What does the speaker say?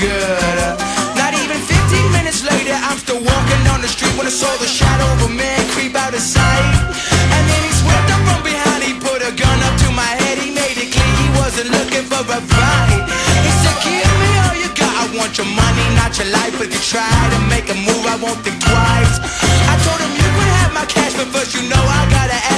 Good. Not even 15 minutes later, I'm still walking down the street when I saw the shadow of a man creep out of sight. And then he swept up from behind, he put a gun up to my head, he made it clear he wasn't looking for a fight. He said, Give me all you got, I want your money, not your life. but If you try to make a move, I won't think twice. I told him you could have my cash, but first you know I gotta ask